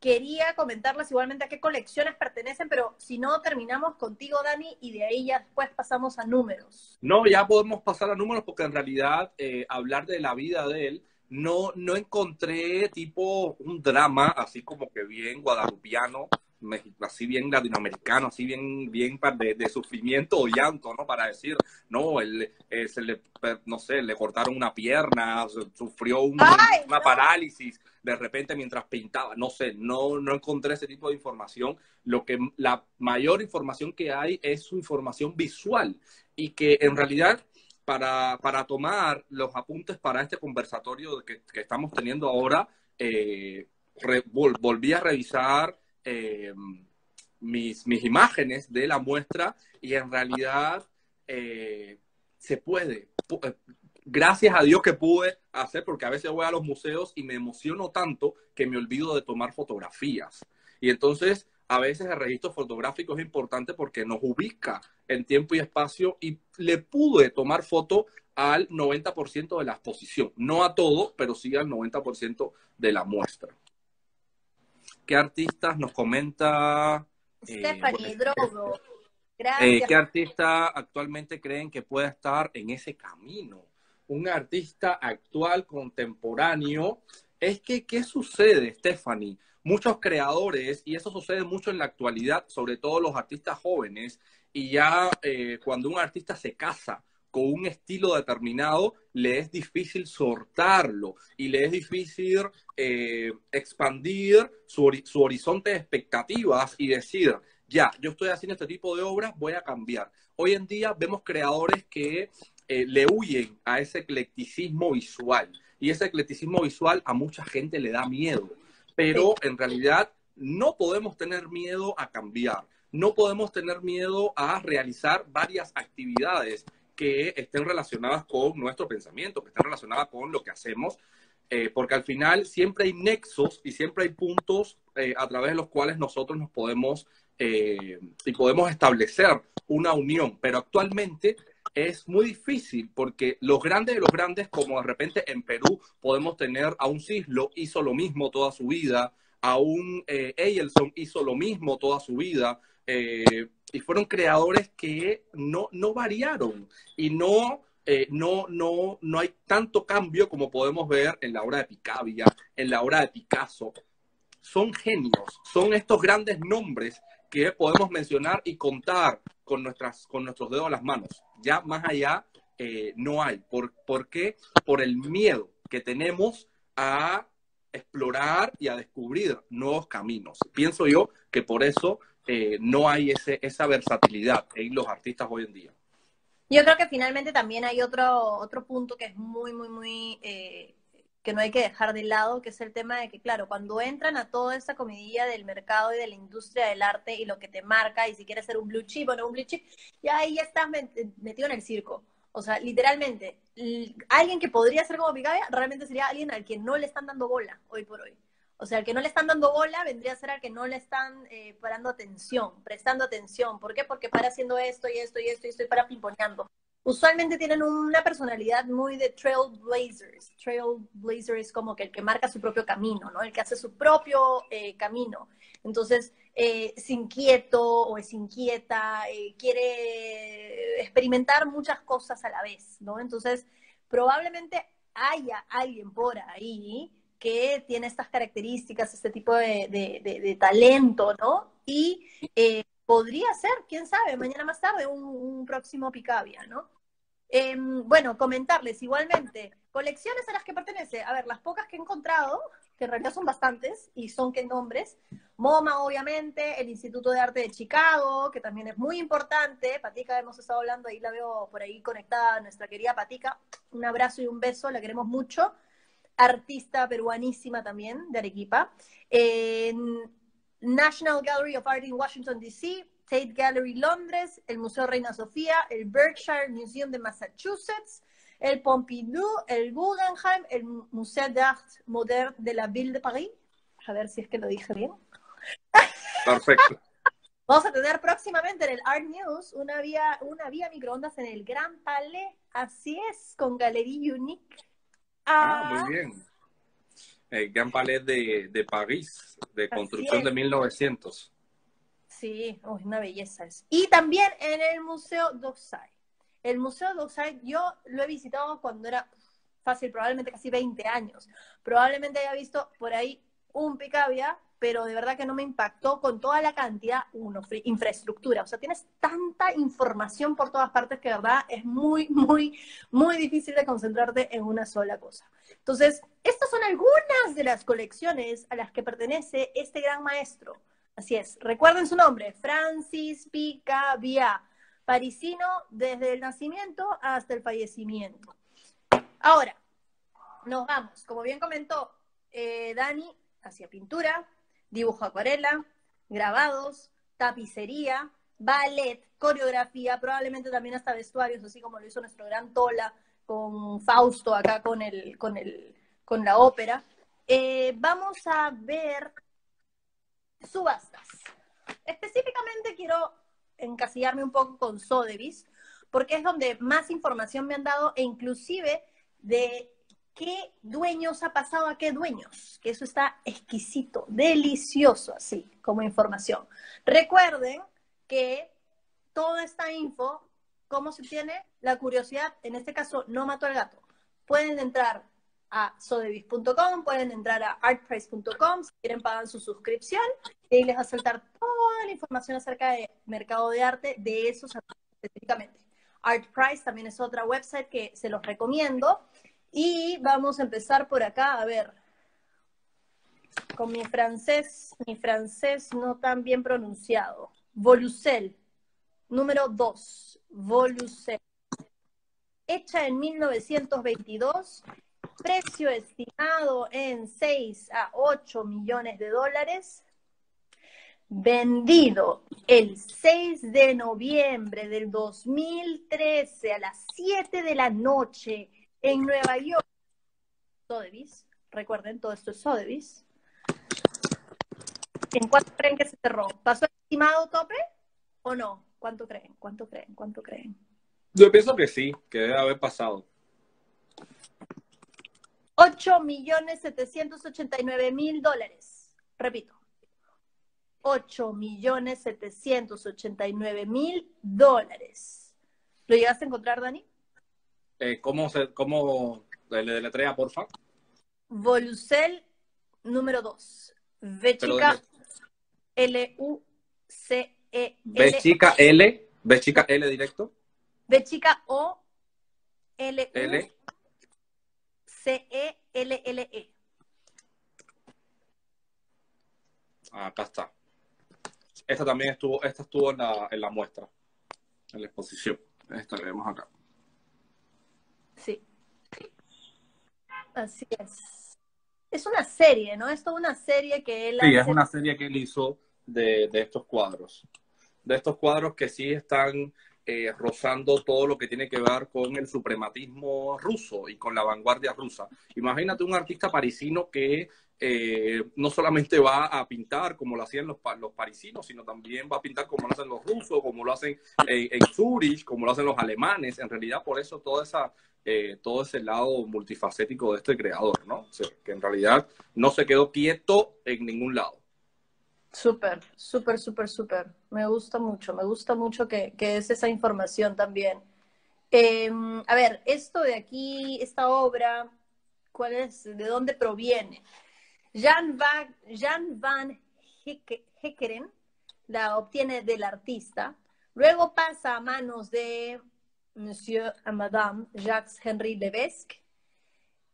quería comentarles igualmente a qué colecciones pertenecen, pero si no, terminamos contigo, Dani, y de ahí ya después pasamos a números. No, ya podemos pasar a números porque en realidad eh, hablar de la vida de él, no, no encontré tipo un drama así como que bien guadalupiano así bien latinoamericano, así bien, bien de, de sufrimiento o llanto, ¿no? Para decir, no, él, eh, se le, no sé, le cortaron una pierna, sufrió una parálisis de repente mientras pintaba, no sé, no, no encontré ese tipo de información. Lo que, la mayor información que hay es su información visual y que en realidad para, para tomar los apuntes para este conversatorio que, que estamos teniendo ahora, eh, volví a revisar eh, mis, mis, imágenes de la muestra y en realidad eh, se puede. Eh, gracias a Dios que pude hacer, porque a veces voy a los museos y me emociono tanto que me olvido de tomar fotografías. Y entonces, a veces el registro fotográfico es importante porque nos ubica en tiempo y espacio y le pude tomar foto al 90% de la exposición. No a todo, pero sí al 90% de la muestra. ¿Qué artistas nos comenta? Eh, Stephanie Drogo. Eh, Gracias. ¿Qué artista actualmente creen que pueda estar en ese camino? Un artista actual, contemporáneo. Es que, ¿qué sucede, Stephanie? Muchos creadores, y eso sucede mucho en la actualidad, sobre todo los artistas jóvenes, y ya eh, cuando un artista se casa con un estilo determinado, le es difícil sortarlo y le es difícil eh, expandir su, su, horizonte de expectativas y decir, ya, yo estoy haciendo este tipo de obras, voy a cambiar. Hoy en día vemos creadores que eh, le huyen a ese eclecticismo visual y ese eclecticismo visual a mucha gente le da miedo, pero en realidad no podemos tener miedo a cambiar. No podemos tener miedo a realizar varias actividades que estén relacionadas con nuestro pensamiento, que estén relacionadas con lo que hacemos, eh, porque al final siempre hay nexos y siempre hay puntos eh, a través de los cuales nosotros nos podemos eh, y podemos establecer una unión, pero actualmente es muy difícil porque los grandes de los grandes, como de repente en Perú podemos tener a un Cislo, hizo lo mismo toda su vida, a un eh, hizo lo mismo toda su vida, eh, y fueron creadores que no, no variaron y no, eh, no, no, no hay tanto cambio como podemos ver en la obra de Picabia, en la obra de Picasso. Son genios, son estos grandes nombres que podemos mencionar y contar con, nuestras, con nuestros dedos a las manos. Ya más allá eh, no hay. ¿Por, ¿Por qué? Por el miedo que tenemos a explorar y a descubrir nuevos caminos. Pienso yo que por eso eh, no hay ese, esa versatilidad en los artistas hoy en día. Yo creo que finalmente también hay otro, otro punto que es muy, muy, muy, eh, que no hay que dejar de lado, que es el tema de que, claro, cuando entran a toda esa comidilla del mercado y de la industria del arte y lo que te marca, y si quieres ser un blue chip o no un blue chip, ya ahí ya estás metido en el circo. O sea, literalmente, alguien que podría ser como Picabia realmente sería alguien al que no le están dando bola hoy por hoy. O sea, el que no le están dando bola vendría a ser al que no le están eh, parando atención, prestando atención. ¿Por qué? Porque para haciendo esto y esto y esto y estoy para pimponeando. Usualmente tienen una personalidad muy de trailblazers. Trailblazer es como que el que marca su propio camino, ¿no? El que hace su propio eh, camino. Entonces, eh, es inquieto o es inquieta, quiere experimentar muchas cosas a la vez, ¿no? Entonces, probablemente haya alguien por ahí que tiene estas características, este tipo de, talento, ¿no? Y eh, podría ser, quién sabe, mañana más tarde un, próximo Picabia, ¿no? Em, bueno, comentarles igualmente, colecciones a las que pertenece, a ver, las pocas que he encontrado, que en realidad son bastantes y son que nombres, MoMA obviamente, el Instituto de Arte de Chicago, que también es muy importante, Patica hemos estado hablando, ahí la veo por ahí conectada, nuestra querida Patica, un abrazo y un beso, la queremos mucho artista peruanísima también de Arequipa. National Gallery of Art in Washington, D.C., Tate Gallery Londres, el Museo Reina Sofía, el Berkshire Museum de Massachusetts, el Pompidou, el Guggenheim, el Museo d'Art Moderne de la Ville de Paris. A ver si es que lo dije bien. Perfecto. Vamos a tener próximamente en el Art News una vía, una vía microondas en el Gran Palais. Así es, con Galería Unique Ah, muy ah. bien. El Gran Palais de, de París, de construcción de 1900. Sí, una belleza es. Y también en el Museo d'Orsay. El Museo d'Orsay yo lo he visitado cuando era fácil, probablemente casi 20 años. Probablemente haya visto por ahí un Picabia, pero de verdad que no me impactó con toda la cantidad, uno, infraestructura. O sea, tienes tanta información por todas partes que de verdad es muy, muy, muy difícil de concentrarte en una sola cosa. Entonces, estas son algunas de las colecciones a las que pertenece este gran maestro. Así es, recuerden su nombre, Francis Picabia, parisino desde el nacimiento hasta el fallecimiento. Ahora, nos vamos. Como bien comentó eh, Dani, hacia pintura, dibujo acuarela, grabados, tapicería, ballet, coreografía, probablemente también hasta vestuarios, así como lo hizo nuestro gran Tola con Fausto acá con el, con el, con la ópera. Eh, vamos a ver subastas. Específicamente quiero encasillarme un poco con Sotheby's, porque es donde más información me han dado e inclusive de qué dueños ha pasado a qué dueños, que eso está exquisito, delicioso así como información. Recuerden que toda esta info, ¿cómo se obtiene? La curiosidad, en este caso, no mató al gato. Pueden entrar a sodevis.com, pueden entrar a artprice.com si quieren pagar su suscripción y ahí les va a saltar toda la información acerca de mercado de arte de esos específicamente. Artprice también es otra website que se los recomiendo. Y vamos a empezar por acá, a ver, con mi francés, mi francés no tan bien pronunciado. Volucel, número 2, Volucel. Hecha en 1922, precio estimado en 6 a 8 millones de dólares. Vendido el 6 de noviembre del 2013 a las 7 de la noche en Nueva York, Sotheby's, recuerden, todo esto es Sotheby's. ¿En cuánto creen que se cerró? ¿Pasó el estimado tope o no? ¿Cuánto creen? ¿Cuánto creen? ¿Cuánto creen? Yo pienso que sí, que debe haber pasado. 8 millones 789 mil dólares. Repito. 8 millones 789 mil dólares. ¿Lo llegaste a encontrar, Dani? Eh, ¿Cómo se, cómo le deletrea, porfa? Volucel número 2. V chica L U C E B chica L, B chica L directo. B chica O L E L L E. Acá está. Esta también estuvo, esta estuvo en la, en la muestra, en la exposición. Esta que vemos acá. Sí. Así es. Es una serie, ¿no? Es toda una serie que él Sí, es una serie que él hizo de, estos cuadros. De estos cuadros que sí están eh, rozando todo lo que tiene que ver con el suprematismo ruso y con la vanguardia rusa. Imagínate un artista parisino que eh, no solamente va a pintar como lo hacían los, los parisinos, sino también va a pintar como lo hacen los rusos, como lo hacen en, Zurich, como lo hacen los alemanes. En realidad, por eso esa, eh, todo ese lado multifacético de este creador, ¿no? que en realidad no se quedó quieto en ningún lado. Súper, súper, súper, súper. Me gusta mucho, me gusta mucho que, que es esa información también. Em, a ver, esto de aquí, esta obra, ¿cuál es? ¿De dónde proviene? Jan Van, Jan Van la obtiene del artista, luego pasa a manos de Monsieur et Madame Jacques Henri Levesque,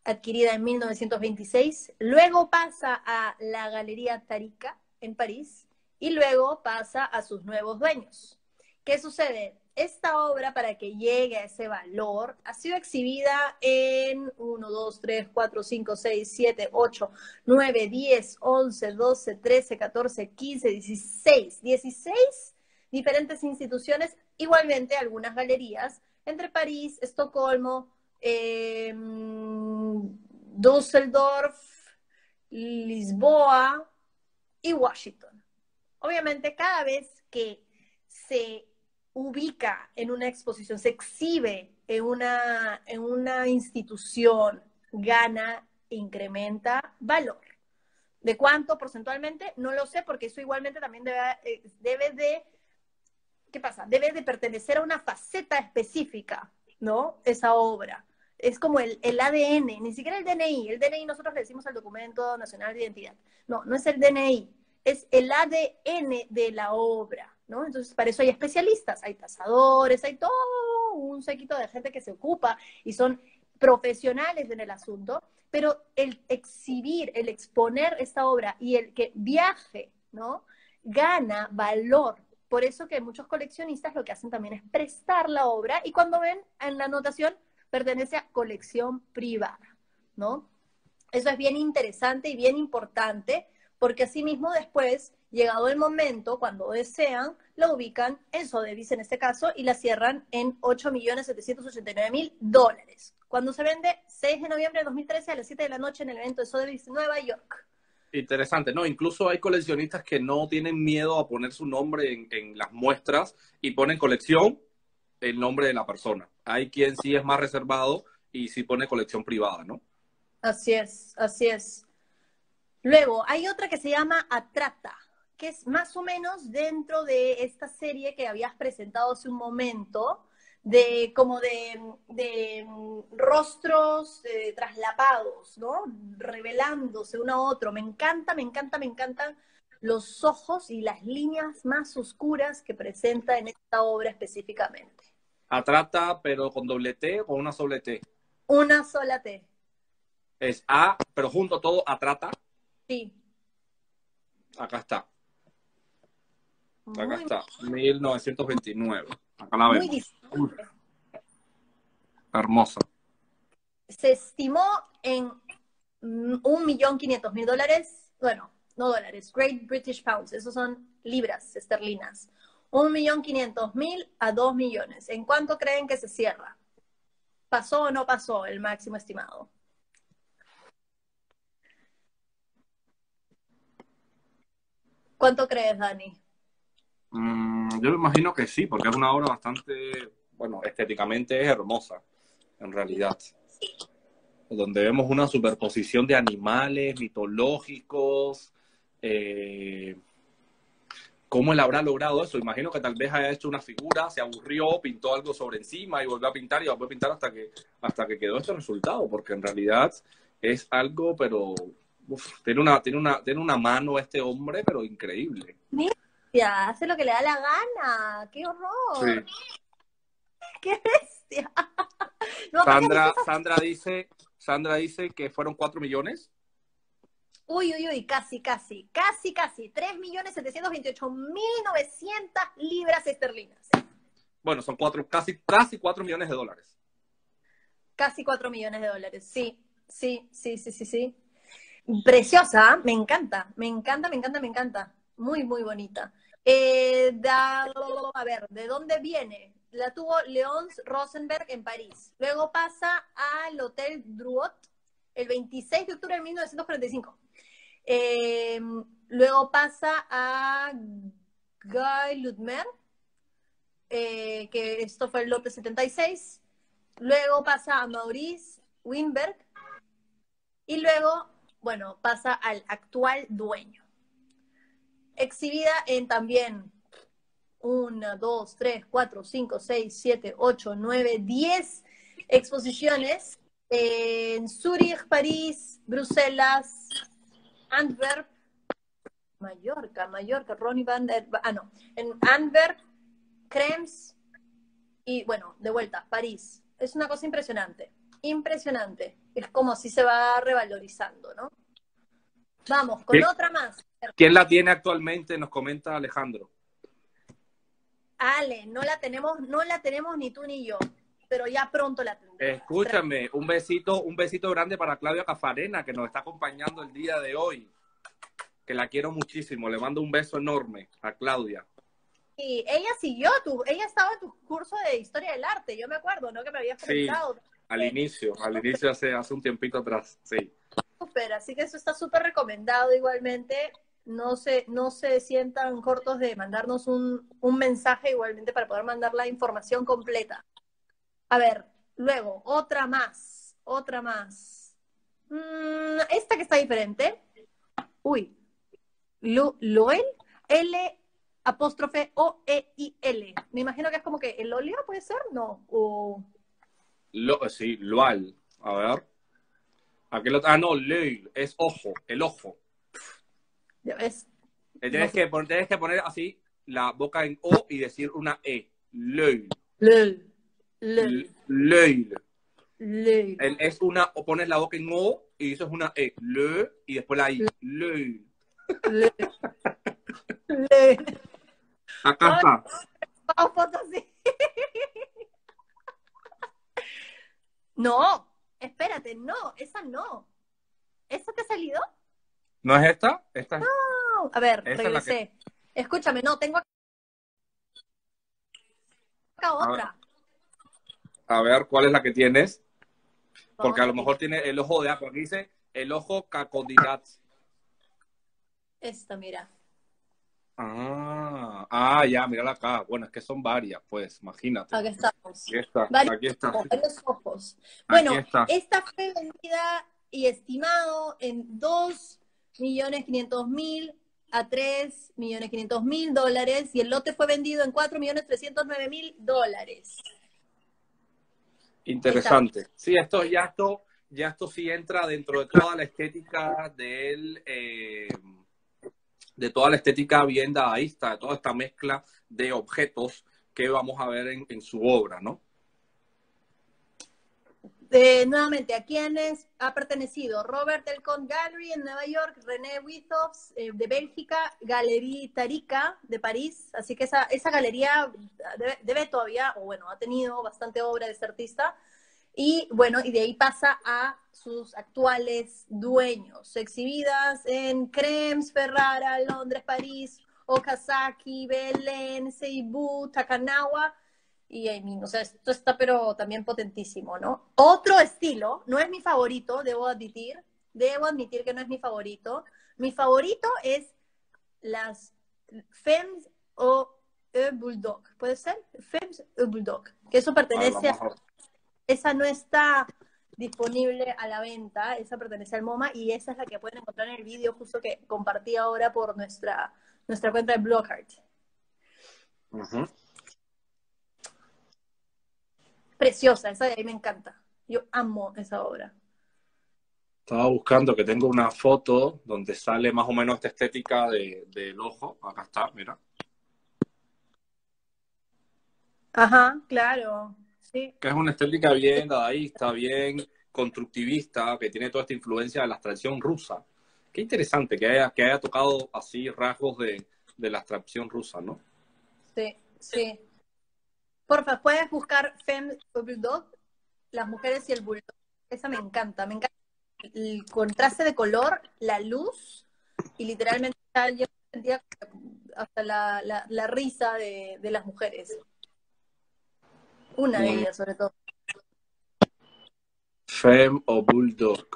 adquirida en 1926, luego pasa a la Galería Tarica en París y luego pasa a sus nuevos dueños. ¿Qué sucede? Esta obra, para que llegue a ese valor, ha sido exhibida en 1, 2, 3, 4, 5, 6, 7, 8, 9, 10, 11, 12, 13, 14, 15, 16, 16 diferentes instituciones, igualmente algunas galerías, entre París, Estocolmo, eh, Düsseldorf, Lisboa y Washington. Obviamente, cada vez que se ubica en una exposición, se exhibe en una, en una institución, gana, incrementa valor. ¿De cuánto porcentualmente? No lo sé, porque eso igualmente también debe, eh, debe de, ¿qué pasa? Debe de pertenecer a una faceta específica, ¿no? Esa obra. Es como el, el ADN, ni siquiera el DNI. El DNI nosotros le decimos al documento nacional de identidad. No, no es el DNI, es el ADN de la obra. ¿No? Entonces, para eso hay especialistas, hay tasadores, hay todo un séquito de gente que se ocupa y son profesionales en el asunto, pero el exhibir, el exponer esta obra y el que viaje, ¿no? Gana valor. Por eso que muchos coleccionistas lo que hacen también es prestar la obra y cuando ven en la anotación pertenece a colección privada, ¿no? Eso es bien interesante y bien importante porque asimismo después llegado el momento, cuando desean, la ubican en Sotheby's en este caso y la cierran en 8.789.000 dólares. Cuando se vende 6 de noviembre de 2013 a las 7 de la noche en el evento de Sotheby's Nueva York. Interesante, ¿no? Incluso hay coleccionistas que no tienen miedo a poner su nombre en, en las muestras y ponen colección el nombre de la persona. Hay quien sí es más reservado y sí pone colección privada, ¿no? Así es, así es. Luego, hay otra que se llama Atrata que es más o menos dentro de esta serie que habías presentado hace un momento, de como de, rostros eh, traslapados, ¿no? Revelándose uno a otro. Me encanta, me encanta, me encantan los ojos y las líneas más oscuras que presenta en esta obra específicamente. Atrata, pero con doble T o una sola T. Una sola T. Es A, pero junto todo, atrata. Sí. Acá está. Acá está, 1929. Acá la vemos. Hermosa. Se estimó en un millón quinientos mil dólares, bueno, no dólares, Great British Pounds, esos son libras esterlinas. Un millón quinientos mil a dos millones. ¿En cuánto creen que se cierra? ¿Pasó o no pasó el máximo estimado? ¿Cuánto crees, Dani? Mm, yo me imagino que sí, porque es una obra bastante, bueno, estéticamente es hermosa, en realidad. Donde vemos una superposición de animales mitológicos. Eh, ¿Cómo él habrá logrado eso? Imagino que tal vez haya hecho una figura, se aburrió, pintó algo sobre encima y volvió a pintar y volvió a pintar hasta que, hasta que quedó este resultado, porque en realidad es algo, pero tiene, una, tiene, una, tiene una mano este hombre, pero increíble hace lo que le da la gana, qué horror. Qué bestia. Sandra, Sandra dice, Sandra dice que fueron cuatro millones. Uy, uy, uy, casi, casi, casi, casi. Tres millones setecientos veintiocho mil novecientas libras esterlinas. Bueno, son cuatro, casi, casi cuatro millones de dólares. Casi cuatro millones de dólares, sí, sí, sí, sí, sí, sí. Preciosa, me encanta, me encanta, me encanta, me encanta. Muy, muy bonita. Eh, a ver, ¿de dónde viene? La tuvo Leons Rosenberg en París. Luego pasa al Hotel Drouot el 26 de octubre de 1945. Eh, luego pasa a Guy Ludmer, eh, que esto fue el lote 76. Luego pasa a Maurice Winberg. Y luego, bueno, pasa al actual dueño. Exhibida en también 1, 2, 3, 4, 5, 6, 7, 8, 9, 10 exposiciones en Zúrich, París, Bruselas, Antwerp, Mallorca, Mallorca, Ronnie Van der... Ah, no, en Antwerp, Krems y, bueno, de vuelta, París. Es una cosa impresionante, impresionante. Es como si se va revalorizando, ¿no? Vamos, con otra más. ¿Quién la tiene actualmente? Nos comenta Alejandro. Ale, no la tenemos, no la tenemos ni tú ni yo, pero ya pronto la tendremos. Escúchame, un besito, un besito grande para Claudia Cafarena, que nos está acompañando el día de hoy. Que la quiero muchísimo. Le mando un beso enorme a Claudia. Y ella siguió, tu, ella estaba en tu curso de historia del arte, yo me acuerdo, ¿no? Que me habías comentado. Sí, al inicio, al inicio hace, hace un tiempito atrás, sí. Súper, así que eso está súper recomendado igualmente no se, no se sientan cortos de mandarnos un, mensaje igualmente para poder mandar la información completa. A ver, luego, otra más, otra más. Mm, esta que está diferente. Uy, Loel, L apóstrofe O E I L. Me imagino que es como que el óleo puede ser, ¿no? O... Lo, sí, Loal. A ver. Aquel otro, ah, no, Leil, es ojo, el ojo. Ya ves. tienes, que poner, tienes que poner así la boca en O y decir una E. Leil. Leil. Leil. Es una, o pones la boca en O y eso es una E. Le y después la I. Leil. Leil. Acá está. No, espérate, no, esa no. ¿Esa te ha salido? ¿No es esta? esta No, a ver, regresé. Escúchame, no, tengo acá otra. A ver, ¿cuál es la que tienes? Porque a lo mejor tiene el ojo de agua. Aquí dice el ojo cacodidat. Esta, mira. Ah, ah, ya, mírala acá. Bueno, es que son varias, pues, imagínate. Aquí estamos. Aquí está, aquí está. Varios ojos. Bueno, esta fue vendida y estimado en dos millones quinientos mil a 3 millones quinientos mil dólares y el lote fue vendido en 4 millones trescientos nueve mil dólares. Interesante. Sí, esto ya esto ya esto sí entra dentro de toda la estética del eh, de toda la estética bien dadaísta, de toda esta mezcla de objetos que vamos a ver en, en su obra, ¿no? Nuevamente, ¿a quiénes ha pertenecido? Robert Elcon Gallery en Nueva York, René Withoffs eh, de Bélgica, Galería Tarica de París. Así que esa, esa galería debe, todavía, o bueno, ha tenido bastante obra de este artista. Y bueno, y de ahí pasa a sus actuales dueños, exhibidas en Krems, Ferrara, Londres, París, Okazaki, Belén, Ceibú, Takanawa y I o sea, esto está pero también potentísimo, ¿no? Otro estilo, no es mi favorito, debo admitir, debo admitir que no es mi favorito. Mi favorito es las Femmes o e Bulldog, ¿puede ser? Femmes o Bulldog, que eso pertenece a... Esa no está disponible a la venta, esa pertenece al MoMA y esa es la que pueden encontrar en el vídeo justo que compartí ahora por nuestra, nuestra cuenta de Blockhart. Preciosa, esa de ahí me encanta. Yo amo esa obra. Estaba buscando que tengo una foto donde sale más o menos esta estética del de, ojo. Acá está, mira. Ajá, claro. Sí. Que es una estética bien dadaísta, bien constructivista, que tiene toda esta influencia de la abstracción rusa. Qué interesante que haya, que haya tocado así rasgos de, de la abstracción rusa, ¿no? Sí, sí. Porfa, puedes buscar Femme Bulldog, las mujeres y el bulldog. Esa me encanta, me encanta el contraste de color, la luz y literalmente yo sentía hasta la, la, risa de, de, las mujeres. Una de ellas, sobre todo. Femme o Bulldog.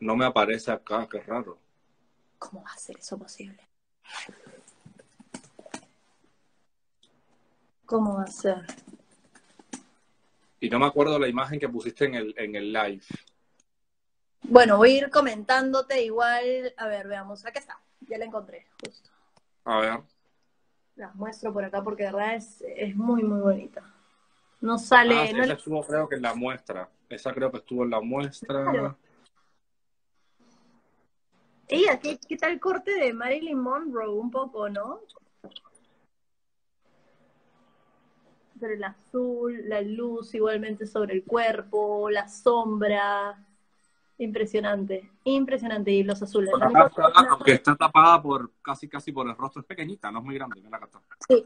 No me aparece acá, qué raro. ¿Cómo va a ser eso posible? ¿Cómo va a ser? Y no me acuerdo la imagen que pusiste en el, en el live. Bueno, voy a ir comentándote igual. A ver, veamos. Acá está. Ya la encontré, justo. A ver. La muestro por acá porque de verdad es, es muy, muy bonita. No sale. Ah, sí, no esa le- estuvo creo que en la muestra. Esa creo que estuvo en la muestra. Claro. Ella, ¿qué, ¿qué tal el corte de Marilyn Monroe? Un poco, ¿no? El azul, la luz igualmente sobre el cuerpo, la sombra. Impresionante, impresionante. Y los azules. La está, cosa- aunque está tapada por casi casi por el rostro, es pequeñita, no es muy grande. Está. Sí,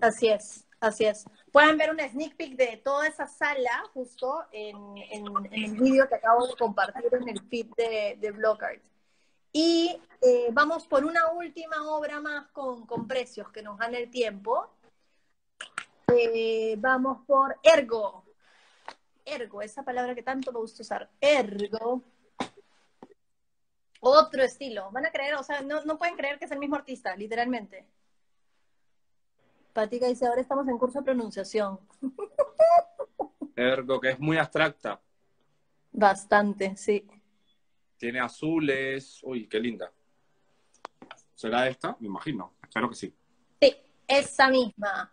así es, así es. Pueden ver un sneak peek de toda esa sala justo en, en- en el vídeo que acabo de compartir en el feed de, de Blockart. Y eh, vamos por una última obra más con, con precios que nos gane el tiempo. Eh, vamos por Ergo. Ergo, esa palabra que tanto me gusta usar. Ergo. Otro estilo. Van a creer, o sea, no, no pueden creer que es el mismo artista, literalmente. Patica dice, ahora estamos en curso de pronunciación. Ergo, que es muy abstracta. Bastante, sí. Tiene azules. Uy, qué linda. ¿Será esta? Me imagino. Espero que sí. Sí, esa misma.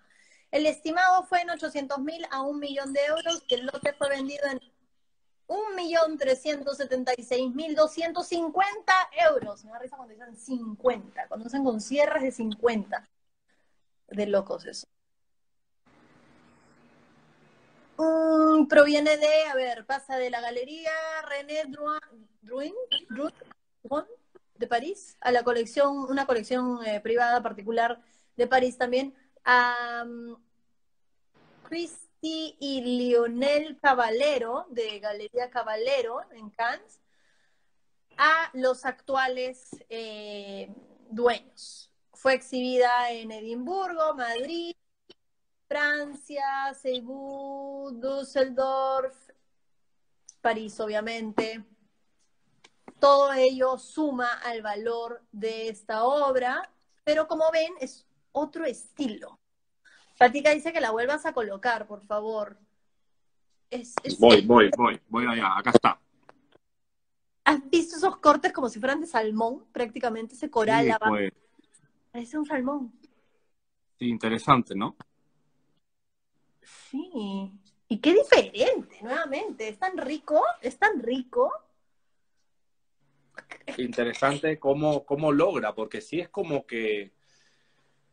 El estimado fue en 800 mil a un millón de euros y el lote fue vendido en 1.376.250 euros. Me da risa cuando dicen 50, cuando usan con cierres de 50. De locos eso. Mm, proviene de, a ver, pasa de la galería René Drouin de París a la colección, una colección eh, privada particular de París también, a um, Christy y Lionel Caballero de Galería Caballero en Cannes, a los actuales eh, dueños. Fue exhibida en Edimburgo, Madrid, Francia, Cebu, Düsseldorf, París, obviamente. Todo ello suma al valor de esta obra, pero como ven, es otro estilo. Patica dice que la vuelvas a colocar, por favor. Es, es- Voy, voy, voy. Voy allá. Acá está. ¿Has visto esos cortes como si fueran de salmón? Prácticamente ese coral Sí, abajo. pues, Parece un salmón. sí, interesante, ¿no? Sí. Y qué diferente, nuevamente. Es tan rico, es tan rico. Interesante cómo, cómo logra, porque sí es como que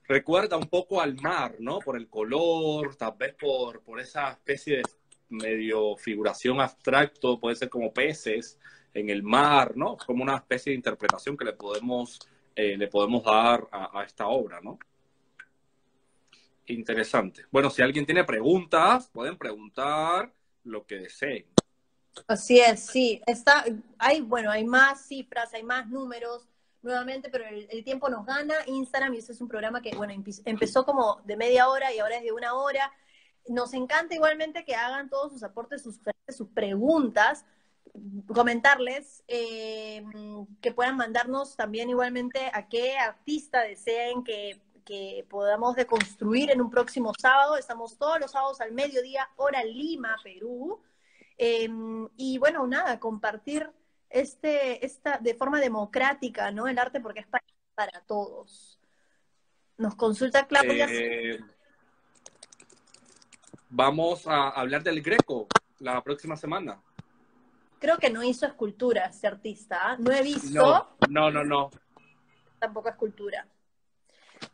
recuerda un poco al mar, ¿no? Por el color, tal vez por, por esa especie de medio figuración abstracto, puede ser como peces en el mar, ¿no? Como una especie de interpretación que le podemos, eh, le podemos dar a, a esta obra, ¿no? Interesante. Bueno, si alguien tiene preguntas, pueden preguntar lo que deseen. Así es, sí. Está, hay, bueno, hay más cifras, hay más números, nuevamente, pero el, tiempo nos gana. Instagram, y ese es un programa que, bueno, empe- empezó como de media hora y ahora es de una hora. Nos encanta igualmente que hagan todos sus aportes, sus, sus preguntas, comentarles eh, que puedan mandarnos también igualmente a qué artista deseen que, que podamos deconstruir en un próximo sábado. Estamos todos los sábados al mediodía, hora Lima, Perú. Eh, y bueno, nada, compartir este, esta de forma democrática, ¿no? El arte porque es para, para todos. Nos consulta Claudia. Eh, vamos a hablar del Greco la próxima semana. Creo que no hizo escultura ese artista. ¿ah? No he visto No, no, no, no. tampoco escultura.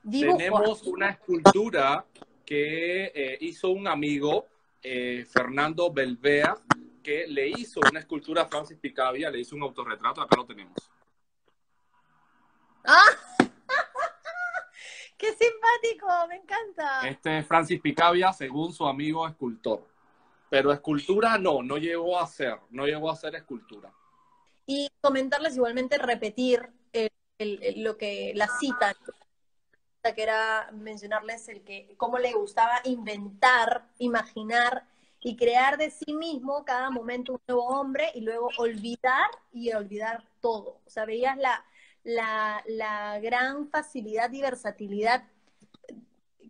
Dibujo. Tenemos una escultura que eh, hizo un amigo, eh, Fernando Belvea, que le hizo una escultura a Francis Picabia, le hizo un autorretrato, acá lo tenemos. ¡Ah! ¡Qué simpático! Me encanta. Este es Francis Picabia, según su amigo escultor. Pero escultura no, no llegó a ser, no llegó a ser escultura. Y comentarles igualmente, repetir el- el- el- lo que la cita, que era mencionarles el que cómo le gustaba inventar, imaginar y crear de sí mismo cada momento un nuevo hombre y luego olvidar y olvidar todo. O sea, veías la, la, la gran facilidad y versatilidad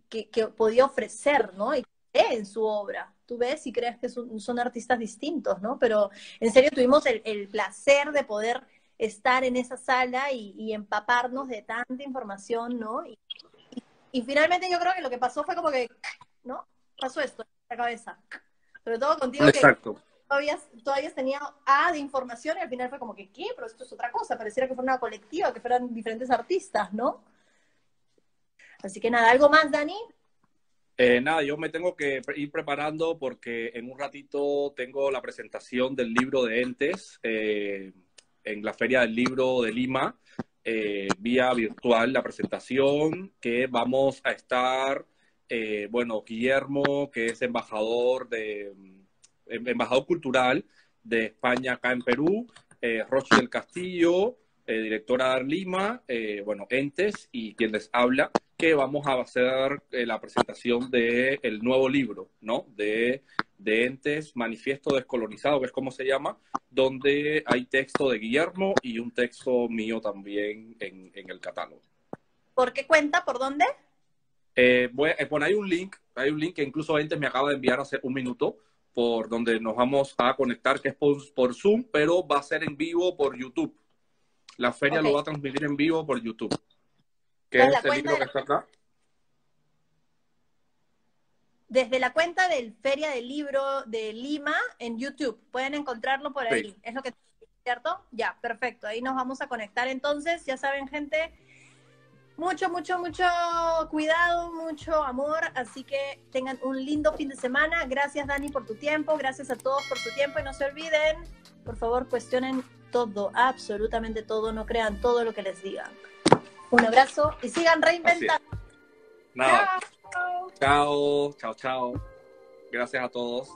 que, que podía ofrecer, ¿no? Y en su obra. Tú ves y crees que son, son artistas distintos, ¿no? Pero en serio tuvimos el, placer de poder estar en esa sala y, y empaparnos de tanta información, ¿no? Y, y, y, finalmente yo creo que lo que pasó fue como que, ¿no? Pasó esto en la cabeza. Sobre todo contigo Exacto. que todavía, todavía tenía A de información y al final fue como que, ¿qué? Pero esto es otra cosa. Pareciera que fuera una colectiva, que fueran diferentes artistas, ¿no? Así que nada, ¿algo más, Dani? Eh, nada, yo me tengo que ir preparando porque en un ratito tengo la presentación del libro de Entes eh, en la Feria del Libro de Lima, eh, vía virtual la presentación, que vamos a estar, eh, bueno, Guillermo, que es embajador de embajador cultural de España acá en Perú, eh, del Castillo, eh, directora de Lima, eh, bueno, Entes y quien les habla, que vamos a hacer eh, la presentación del el nuevo libro, ¿no? De, de Entes, Manifiesto Descolonizado, que es como se llama, donde hay texto de Guillermo y un texto mío también en, en el catálogo. ¿Por qué cuenta? ¿Por dónde? Eh, voy, eh, bueno, hay un link, hay un link que incluso Entes me acaba de enviar hace un minuto, por donde nos vamos a conectar, que es por, por Zoom, pero va a ser en vivo por YouTube. La feria Okay. lo va a transmitir en vivo por YouTube. Que es el libro que está acá. Desde la cuenta del Feria del Libro de Lima en YouTube. Pueden encontrarlo por ahí. Sí. Es lo que ¿cierto? Ya, perfecto. Ahí nos vamos a conectar entonces. Ya saben, gente, mucho, mucho, mucho cuidado, mucho amor. Así que tengan un lindo fin de semana. Gracias, Dani, por tu tiempo. Gracias a todos por su tiempo. Y no se olviden, por favor, cuestionen todo, absolutamente todo. No crean todo lo que les digan. Un abrazo y sigan reinventando. Nada. Chao. Chao, chao, chao. Gracias a todos.